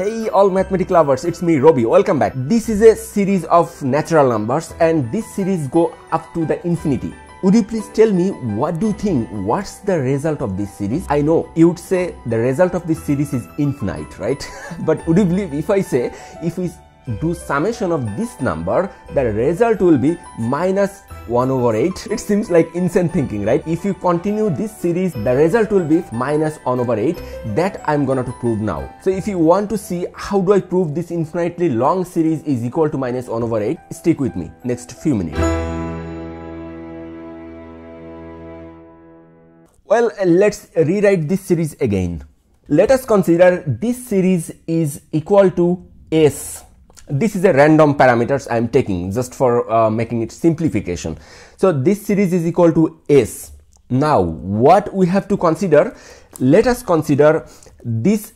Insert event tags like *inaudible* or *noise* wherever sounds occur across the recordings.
Hey all mathematics lovers, it's me Robbie. Welcome back. This is a series of natural numbers and this series go up to the infinity. Would you please tell me what do you think? What's the result of this series? I know you would say the result of this series is infinite, right? *laughs* but would you believe if I say if we do summation of this number, the result will be minus 1 over 8. It seems like insane thinking, right? If you continue this series, the result will be minus 1 over 8. That I'm gonna to prove now. So if you want to see how do I prove this infinitely long series is equal to minus 1 over 8, stick with me next few minutes. Well, let's rewrite this series again. Let us consider this series is equal to S. This is a random parameters I am taking just for uh, making it simplification. So this series is equal to S. Now what we have to consider, let us consider these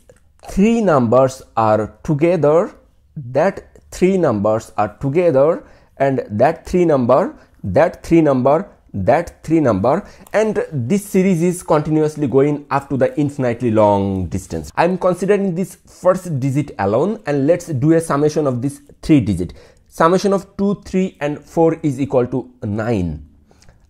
three numbers are together, that three numbers are together and that three number, that three number that 3 number and this series is continuously going up to the infinitely long distance. I am considering this first digit alone and let's do a summation of this 3 digit. Summation of 2, 3 and 4 is equal to 9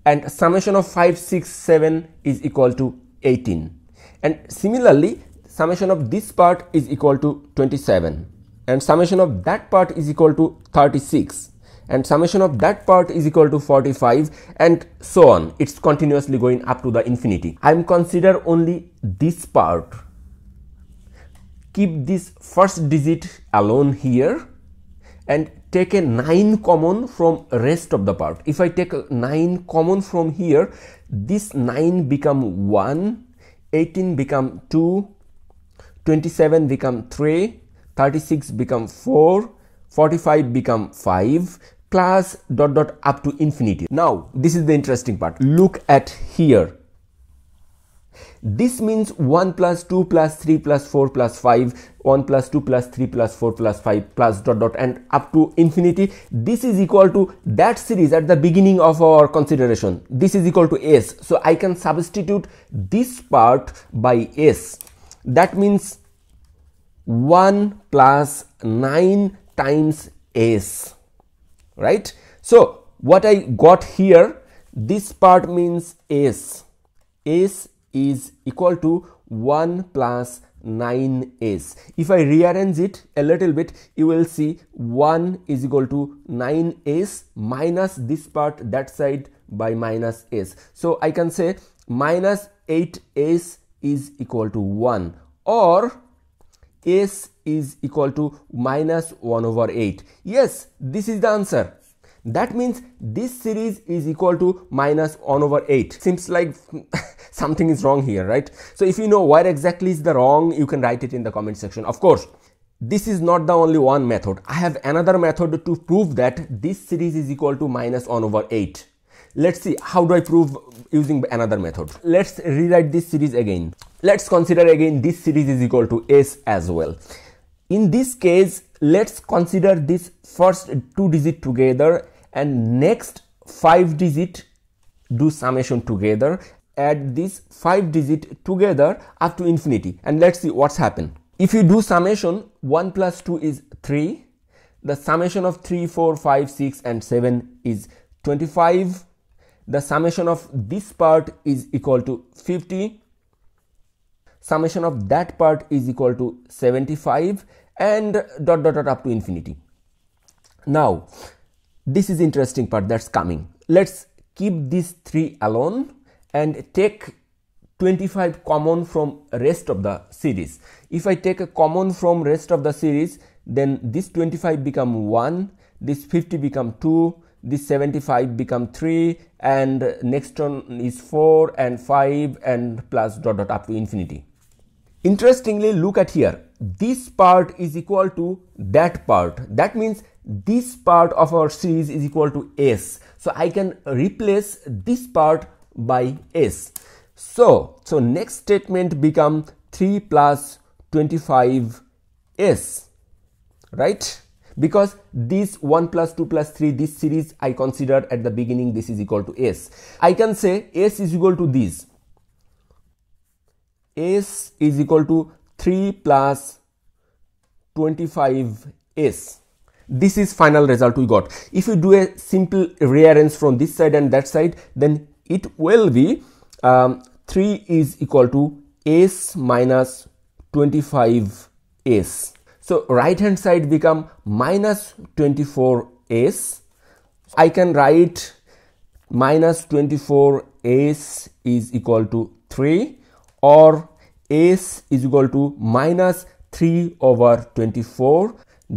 and summation of 5, 6, 7 is equal to 18 and similarly summation of this part is equal to 27 and summation of that part is equal to 36 and summation of that part is equal to 45 and so on. It's continuously going up to the infinity. I'm consider only this part. Keep this first digit alone here and take a 9 common from rest of the part. If i take a 9 common from here this 9 become 1 18 become 2 27 become 3 36 become 4 45 become 5 plus dot dot up to infinity. Now, this is the interesting part. Look at here. This means 1 plus 2 plus 3 plus 4 plus 5, 1 plus 2 plus 3 plus 4 plus 5 plus dot dot and up to infinity. This is equal to that series at the beginning of our consideration. This is equal to S. So I can substitute this part by S. That means 1 plus 9 times S right? So what i got here this part means s. S is equal to 1 plus 9s if i rearrange it a little bit you will see 1 is equal to 9s minus this part that side by minus s. So i can say minus 8s is equal to 1 or s is equal to minus 1 over 8 yes this is the answer. That means this series is equal to minus 1 over 8 seems like *laughs* something is wrong here right? So if you know where exactly is the wrong you can write it in the comment section. Of course this is not the only one method. I have another method to prove that this series is equal to minus 1 over 8 let's see how do i prove using another method? Let's rewrite this series again. Let's consider again this series is equal to s as well in this case let's consider this first two digit together and next five digit do summation together. Add this five digit together up to infinity and let's see what's happened if you do summation 1 plus 2 is 3 the summation of 3 4 5 6 and 7 is 25 the summation of this part is equal to 50 summation of that part is equal to 75 and dot dot dot up to infinity. Now this is interesting part that's coming. Let's keep these three alone and take 25 common from rest of the series. If i take a common from rest of the series then this 25 become 1 this 50 become 2 this 75 become 3 and next one is 4 and 5 and plus dot dot up to infinity interestingly look at here. This part is equal to that part. That means this part of our series is equal to s. So i can replace this part by s. So so next statement become 3 plus 25 s right? Because this 1 plus 2 plus 3 this series i considered at the beginning this is equal to s. I can say s is equal to this s is equal to 3 plus 25s this is final result we got. If you do a simple rearrange from this side and that side then it will be um, 3 is equal to s minus 25s so right hand side become minus 24s i can write minus 24s is equal to 3 or s is equal to minus 3 over 24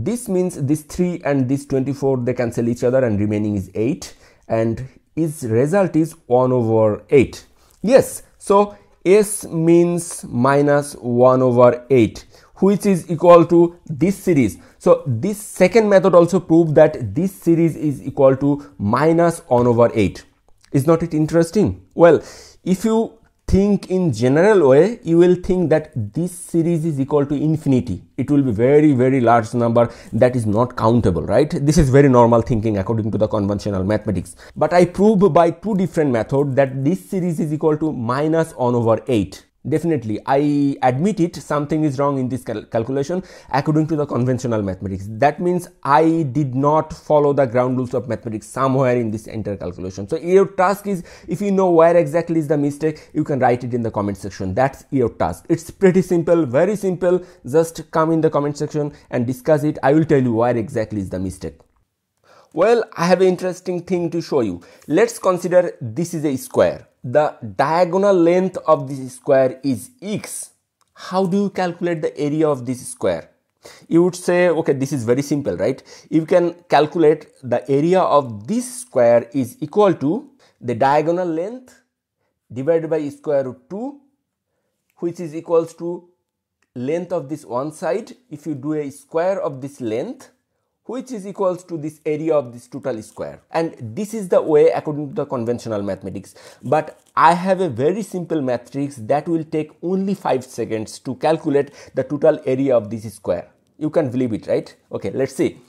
this means this 3 and this 24 they cancel each other and remaining is 8 and its result is 1 over 8 yes so s means minus 1 over 8 which is equal to this series. So this second method also proved that this series is equal to minus 1 over 8 is not it interesting? Well if you think in general way you will think that this series is equal to infinity it will be very very large number that is not countable right this is very normal thinking according to the conventional mathematics but i prove by two different method that this series is equal to minus 1 over 8 definitely. I admit it something is wrong in this cal calculation. According to the conventional mathematics that means i did not follow the ground rules of mathematics somewhere in this entire calculation. So your task is if you know where exactly is the mistake you can write it in the comment section. That's your task. It's pretty simple very simple. Just come in the comment section and discuss it. I will tell you where exactly is the mistake. Well i have an interesting thing to show you. Let's consider this is a square the diagonal length of this square is x. How do you calculate the area of this square? You would say okay this is very simple right? You can calculate the area of this square is equal to the diagonal length divided by square root 2 which is equals to length of this one side. If you do a square of this length which is equals to this area of this total square. And this is the way according to the conventional mathematics. But I have a very simple matrix that will take only 5 seconds to calculate the total area of this square. You can believe it right? Okay let's see.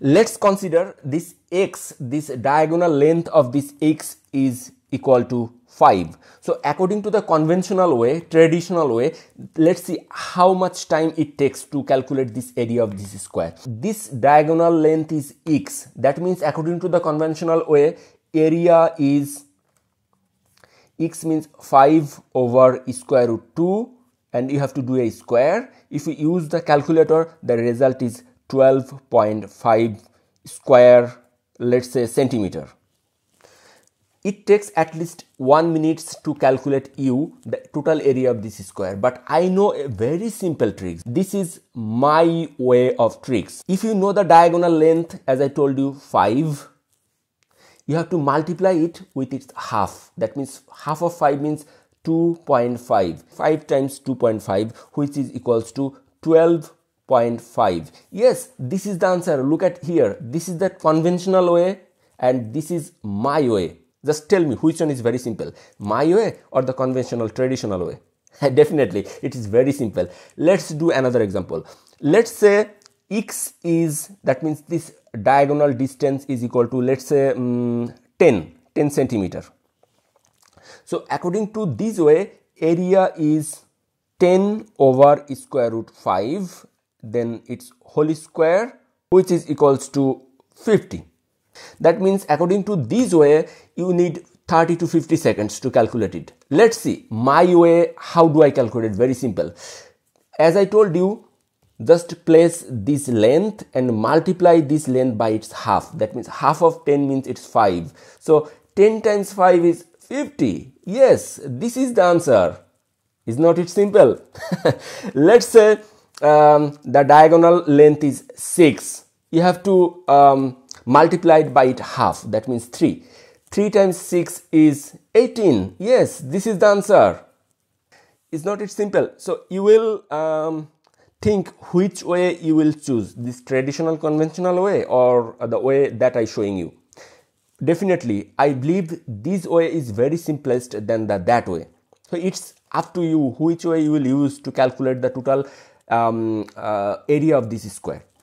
Let's consider this x this diagonal length of this x is equal to 5 so according to the conventional way traditional way let's see how much time it takes to calculate this area of this square. This diagonal length is x. That means according to the conventional way area is x means 5 over square root 2 and you have to do a square. If you use the calculator the result is 12.5 square let's say centimeter it takes at least one minutes to calculate u the total area of this square. But i know a very simple trick this is my way of tricks. If you know the diagonal length as i told you 5 you have to multiply it with its half. That means half of 5 means 2.5 5 times 2.5 which is equals to 12.5 yes this is the answer. Look at here. This is the conventional way and this is my way just tell me which one is very simple, my way or the conventional traditional way? *laughs* Definitely, it is very simple. Let's do another example. Let's say x is, that means this diagonal distance is equal to, let's say um, 10, 10 centimeter. So according to this way, area is 10 over square root 5, then its whole square, which is equals to 50. That means according to this way, you need 30 to 50 seconds to calculate it. Let's see my way. How do I calculate? It? Very simple. As I told you, just place this length and multiply this length by its half. That means half of 10 means it's 5. So 10 times 5 is 50. Yes, this is the answer. Is not it simple? *laughs* Let's say um, the diagonal length is 6. You have to um, multiplied by it half. That means 3 3 times 6 is 18 yes this is the answer. Is not it simple. So you will um, think which way you will choose this traditional conventional way or the way that i showing you. Definitely i believe this way is very simplest than the that way. So it's up to you which way you will use to calculate the total um, uh, area of this square